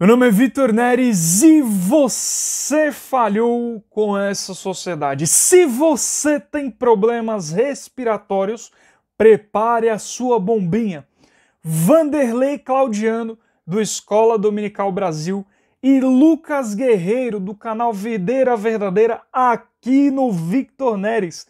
Meu nome é Vitor Neres e você falhou com essa sociedade. Se você tem problemas respiratórios, prepare a sua bombinha. Vanderlei Claudiano, do Escola Dominical Brasil, e Lucas Guerreiro, do canal Videira Verdadeira, aqui no Victor Neres.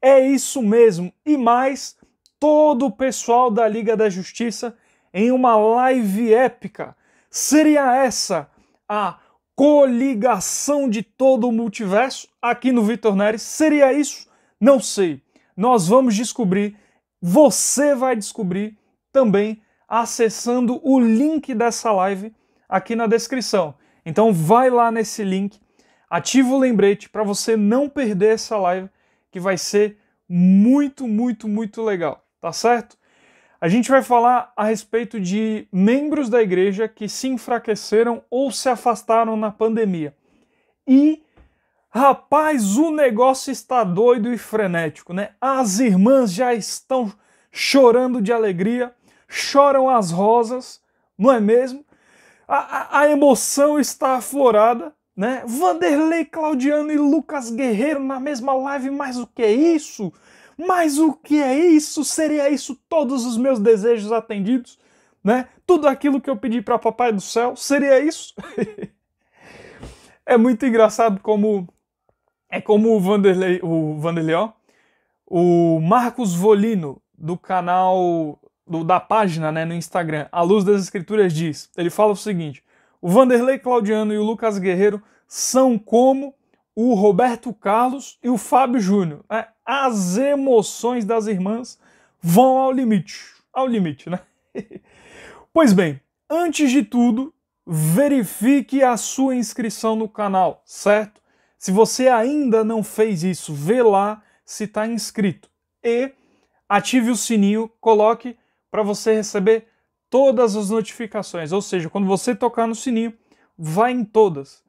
É isso mesmo, e mais, todo o pessoal da Liga da Justiça em uma live épica Seria essa a coligação de todo o multiverso aqui no Vitor Neres? Seria isso? Não sei. Nós vamos descobrir. Você vai descobrir também acessando o link dessa live aqui na descrição. Então vai lá nesse link, ativa o lembrete para você não perder essa live que vai ser muito, muito, muito legal, tá certo? A gente vai falar a respeito de membros da igreja que se enfraqueceram ou se afastaram na pandemia. E, rapaz, o negócio está doido e frenético, né? As irmãs já estão chorando de alegria, choram as rosas, não é mesmo? A, a, a emoção está aflorada, né? Vanderlei Claudiano e Lucas Guerreiro na mesma live, mas o que é isso? Mas o que é isso? Seria isso todos os meus desejos atendidos? Né? Tudo aquilo que eu pedi para Papai do Céu, seria isso? é muito engraçado como é como o Vanderlei, o Vanderlei, ó, o Marcos Volino do canal do, da página, né, no Instagram, A Luz das Escrituras diz. Ele fala o seguinte: o Vanderlei Claudiano e o Lucas Guerreiro são como o Roberto Carlos e o Fábio Júnior. Né? As emoções das irmãs vão ao limite. Ao limite, né? pois bem, antes de tudo, verifique a sua inscrição no canal, certo? Se você ainda não fez isso, vê lá se está inscrito. E ative o sininho, coloque para você receber todas as notificações. Ou seja, quando você tocar no sininho, vai em todas.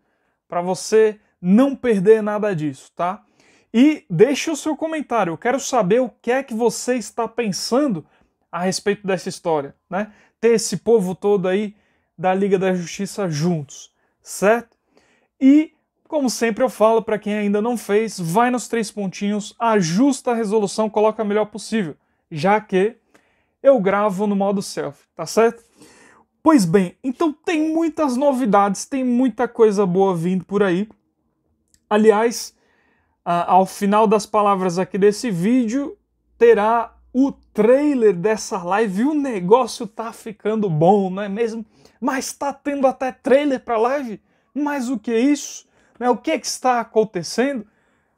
Para você não perder nada disso, tá? E deixe o seu comentário. Eu quero saber o que é que você está pensando a respeito dessa história, né? Ter esse povo todo aí da Liga da Justiça juntos, certo? E como sempre eu falo para quem ainda não fez, vai nos três pontinhos, ajusta a resolução, coloca a melhor possível, já que eu gravo no modo selfie, tá certo? Pois bem, então tem muitas novidades, tem muita coisa boa vindo por aí. Aliás, ao final das palavras aqui desse vídeo, terá o trailer dessa live. O negócio tá ficando bom, não é mesmo? Mas tá tendo até trailer para live? Mas o que é isso? Né? O que, é que está acontecendo?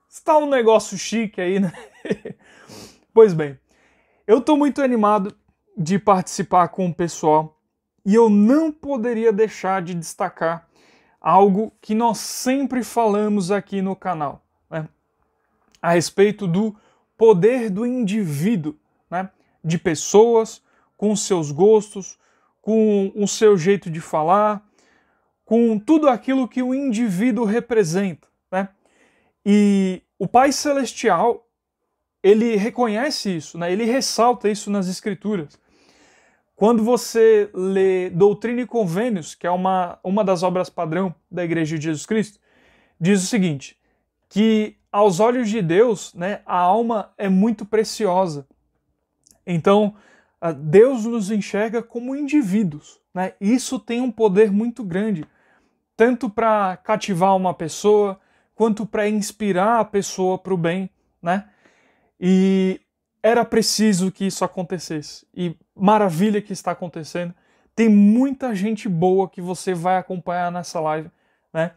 Está um negócio chique aí, né? pois bem, eu estou muito animado de participar com o pessoal e eu não poderia deixar de destacar algo que nós sempre falamos aqui no canal? A respeito do poder do indivíduo, né? de pessoas com seus gostos, com o seu jeito de falar, com tudo aquilo que o indivíduo representa. Né? E o Pai Celestial, ele reconhece isso, né? ele ressalta isso nas Escrituras. Quando você lê Doutrina e Convênios, que é uma, uma das obras padrão da Igreja de Jesus Cristo, diz o seguinte: que aos olhos de Deus, né, a alma é muito preciosa. Então, Deus nos enxerga como indivíduos. Né? Isso tem um poder muito grande, tanto para cativar uma pessoa, quanto para inspirar a pessoa para o bem. Né? E era preciso que isso acontecesse. E maravilha que está acontecendo. Tem muita gente boa que você vai acompanhar nessa live, né?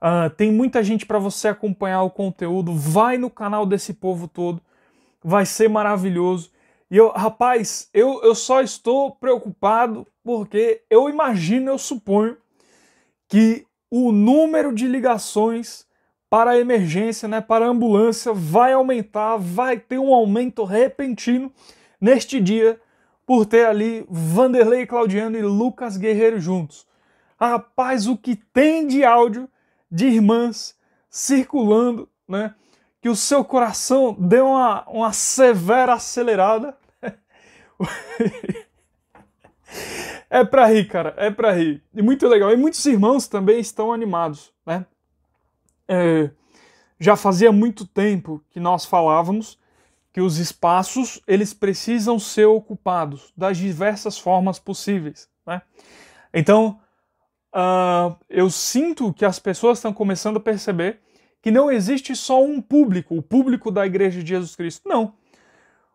Uh, tem muita gente para você acompanhar o conteúdo. Vai no canal desse povo todo. Vai ser maravilhoso. E eu, rapaz, eu, eu só estou preocupado porque eu imagino, eu suponho, que o número de ligações para emergência, né, para ambulância, vai aumentar, vai ter um aumento repentino neste dia por ter ali Vanderlei Claudiano e Lucas Guerreiro juntos. Rapaz, o que tem de áudio de irmãs circulando, né? Que o seu coração deu uma, uma severa acelerada. É pra rir, cara, é pra rir. E muito legal. E muitos irmãos também estão animados, né? É, já fazia muito tempo que nós falávamos que os espaços eles precisam ser ocupados das diversas formas possíveis, né? Então, uh, eu sinto que as pessoas estão começando a perceber que não existe só um público, o público da Igreja de Jesus Cristo. Não.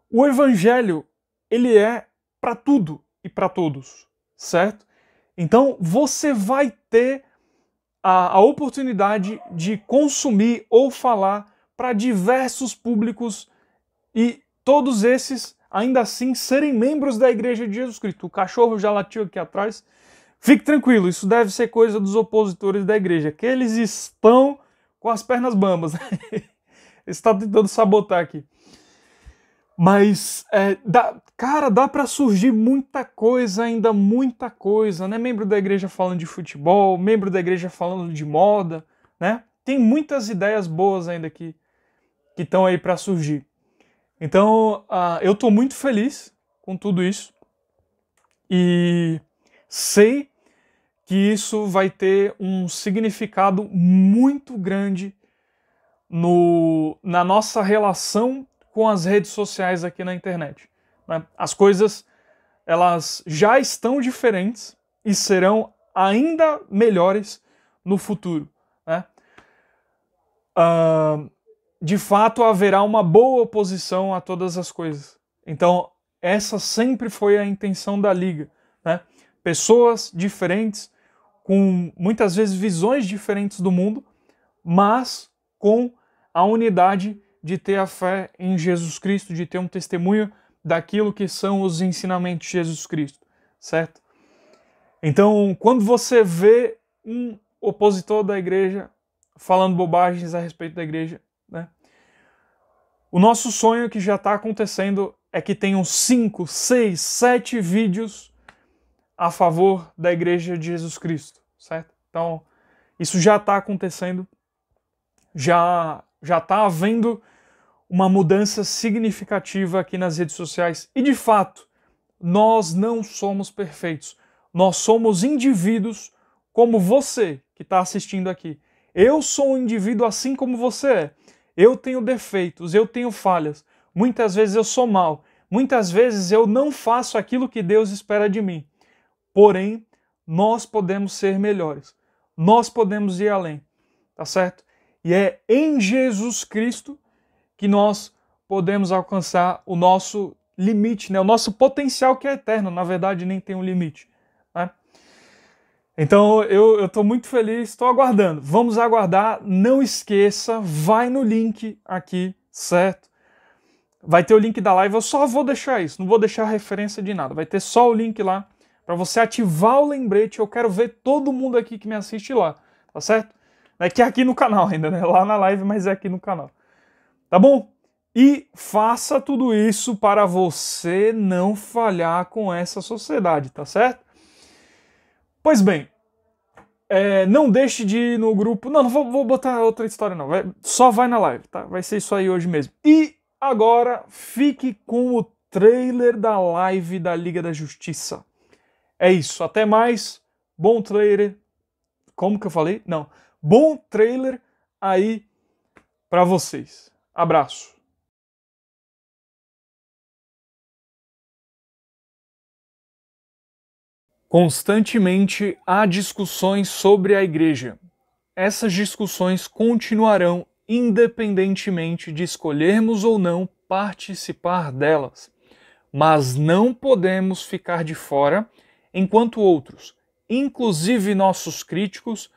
O Evangelho, ele é para tudo e para todos, certo? Então, você vai ter a, a oportunidade de consumir ou falar para diversos públicos e todos esses, ainda assim, serem membros da Igreja de Jesus Cristo. O cachorro já latiu aqui atrás. Fique tranquilo, isso deve ser coisa dos opositores da igreja, que eles estão com as pernas bambas. Está tentando sabotar aqui. Mas, é, dá, cara, dá para surgir muita coisa, ainda muita coisa, né? Membro da igreja falando de futebol, membro da igreja falando de moda, né? Tem muitas ideias boas ainda que que estão aí para surgir. Então, uh, eu estou muito feliz com tudo isso e sei que isso vai ter um significado muito grande no, na nossa relação com as redes sociais aqui na internet. Né? As coisas elas já estão diferentes e serão ainda melhores no futuro. Né? Uh, de fato, haverá uma boa oposição a todas as coisas. Então, essa sempre foi a intenção da Liga. Né? Pessoas diferentes com muitas vezes visões diferentes do mundo, mas com a unidade de ter a fé em Jesus Cristo, de ter um testemunho daquilo que são os ensinamentos de Jesus Cristo, certo? Então, quando você vê um opositor da igreja falando bobagens a respeito da igreja, né? O nosso sonho que já está acontecendo é que tenham cinco, seis, sete vídeos a favor da Igreja de Jesus Cristo, certo? Então, isso já está acontecendo, já já está havendo uma mudança significativa aqui nas redes sociais e de fato nós não somos perfeitos, nós somos indivíduos como você que está assistindo aqui. Eu sou um indivíduo assim como você é. Eu tenho defeitos, eu tenho falhas. Muitas vezes eu sou mal, muitas vezes eu não faço aquilo que Deus espera de mim. Porém, nós podemos ser melhores. Nós podemos ir além. Tá certo? E é em Jesus Cristo que nós podemos alcançar o nosso limite, né? o nosso potencial que é eterno. Na verdade, nem tem um limite. Né? Então eu estou muito feliz, estou aguardando. Vamos aguardar. Não esqueça, vai no link aqui, certo? Vai ter o link da live. Eu só vou deixar isso, não vou deixar referência de nada. Vai ter só o link lá para você ativar o lembrete. Eu quero ver todo mundo aqui que me assiste lá, tá certo? É que é aqui no canal ainda, né? Lá na live, mas é aqui no canal. Tá bom? E faça tudo isso para você não falhar com essa sociedade, tá certo? Pois bem, é, não deixe de ir no grupo. Não, não vou, vou botar outra história, não. Vai, só vai na live, tá? Vai ser isso aí hoje mesmo. E agora fique com o trailer da live da Liga da Justiça. É isso, até mais. Bom trailer. Como que eu falei? Não. Bom trailer aí para vocês. Abraço. Constantemente há discussões sobre a igreja. Essas discussões continuarão independentemente de escolhermos ou não participar delas. Mas não podemos ficar de fora enquanto outros, inclusive nossos críticos,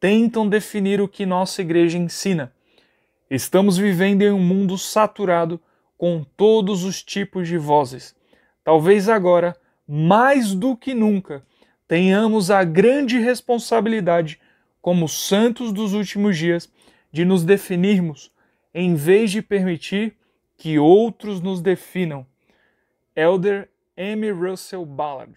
tentam definir o que nossa igreja ensina. Estamos vivendo em um mundo saturado com todos os tipos de vozes. Talvez agora, mais do que nunca, tenhamos a grande responsabilidade, como santos dos últimos dias, de nos definirmos, em vez de permitir que outros nos definam. Elder M. Russell Ballard